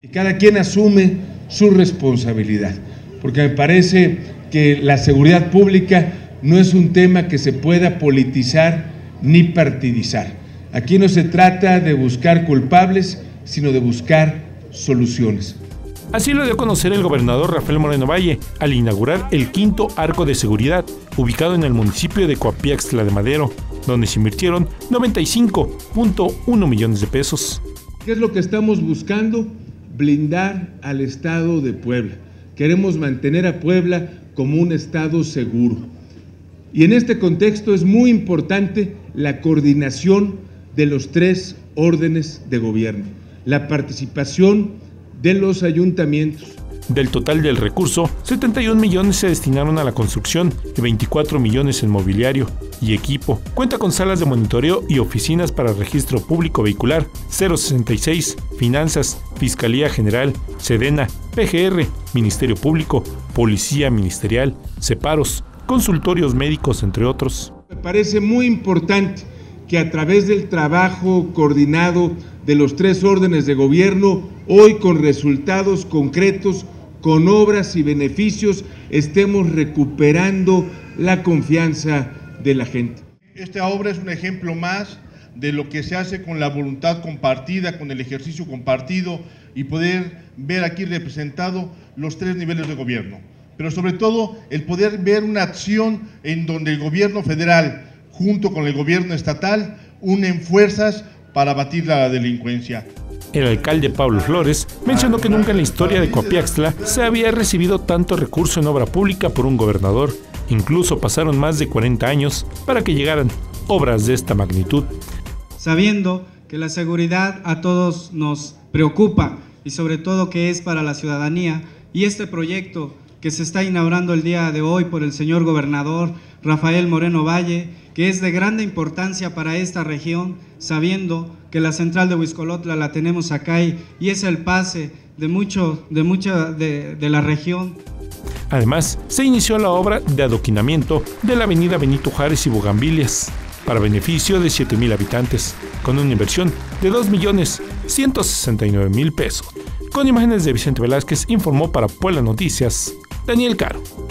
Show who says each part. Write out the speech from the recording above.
Speaker 1: Y cada quien asume su responsabilidad, porque me parece que la seguridad pública no es un tema que se pueda politizar ni partidizar. Aquí no se trata de buscar culpables, sino de buscar soluciones.
Speaker 2: Así lo dio a conocer el gobernador Rafael Moreno Valle al inaugurar el quinto arco de seguridad, ubicado en el municipio de Coapiaxtla de Madero, donde se invirtieron 95.1 millones de pesos.
Speaker 1: ¿Qué es lo que estamos buscando? Blindar al Estado de Puebla. Queremos mantener a Puebla como un Estado seguro. Y en este contexto es muy importante la coordinación de los tres órdenes de gobierno, la participación de los ayuntamientos,
Speaker 2: del total del recurso, 71 millones se destinaron a la construcción y 24 millones en mobiliario y equipo. Cuenta con salas de monitoreo y oficinas para registro público vehicular, 066, Finanzas, Fiscalía General, Sedena, PGR, Ministerio Público, Policía Ministerial, Separos, consultorios médicos, entre otros.
Speaker 1: Me parece muy importante que a través del trabajo coordinado de los tres órdenes de gobierno, hoy con resultados concretos, con obras y beneficios estemos recuperando la confianza de la gente.
Speaker 3: Esta obra es un ejemplo más de lo que se hace con la voluntad compartida, con el ejercicio compartido y poder ver aquí representado los tres niveles de gobierno. Pero sobre todo el poder ver una acción en donde el gobierno federal junto con el gobierno estatal unen fuerzas para batir la delincuencia.
Speaker 2: El alcalde Pablo Flores mencionó que nunca en la historia de Coapiaxtla se había recibido tanto recurso en obra pública por un gobernador. Incluso pasaron más de 40 años para que llegaran obras de esta magnitud.
Speaker 4: Sabiendo que la seguridad a todos nos preocupa y sobre todo que es para la ciudadanía y este proyecto que se está inaugurando el día de hoy por el señor gobernador Rafael Moreno Valle, que es de grande importancia para esta región, sabiendo que la central de Huiscolotla la tenemos acá y, es el pase de mucho de mucha de, la región.
Speaker 2: Además, se inició la obra de adoquinamiento de la avenida Benito Juárez y Bugambilias para beneficio de 7.000 habitantes, con una inversión de 2.169.000 pesos. Con imágenes de Vicente Velázquez informó para Puebla Noticias, Daniel Caro.